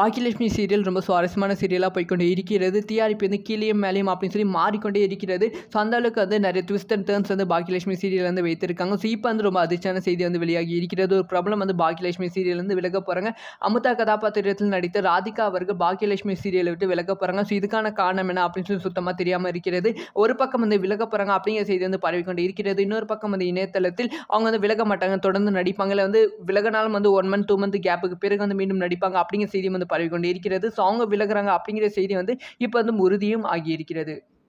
Baakiyalakshmi serial ரொம்ப சுவாரஸ்யமான சீரியலாக போய்க்கொண்டே இருக்கிறது. டிஆர்பி வந்து கீழேயும் மேலேயும் அப்படின்னு சொல்லி மாறிக்கொண்டே இருக்கிறது. ஸோ அந்த அளவுக்கு வந்து நிறைய ட்விஸ்ட் அண்ட் டேர்ன்ஸ் வந்து பாக்கியலட்சுமி சீரியல் வந்து வைத்திருக்காங்க. ஸோ இப்போ வந்து ரொம்ப அதிர்ச்சியான செய்தி வந்து வெளியாகி இருக்கிறது. ஒரு பிரபலம் வந்து பாக்கியலட்சுமி சீரியல் வந்து விலக போகிறாங்க அமுதா கதாபாத்திரத்தில் நடித்த ராதிகா அவர்கள் பாக்கியலட்சுமி சீரியலை விட்டு விலக போகிறாங்க ஸோ இதுக்கான காரணம் என்ன அப்படின்னு சொல்லி சுத்தமாக தெரியாமல் இருக்கிறது. ஒரு பக்கம் வந்து விலக போகிறாங்க அப்படிங்கிற செய்தி வந்து பரவிக்கொண்டு இருக்கிறது. இன்னொரு பக்கம் வந்து இணையதளத்தில் அவங்க வந்து விலக மாட்டாங்க. தொடர்ந்து நடிப்பாங்க. இல்லை வந்து விலகினாலும் வந்து ஒன் மந்த் டூ மந்த் கேப்புக்கு பிறகு வந்து மீண்டும் நடிப்பாங்க அப்படிங்கிற செய்தி வந்து பரவிக்கொண்டு இருக்கிறது ஸோ அவங்க விலகிறாங்க அப்படிங்கிற செய்தி வந்து இப்போ வந்து உறுதியும் ஆகி இருக்கிறது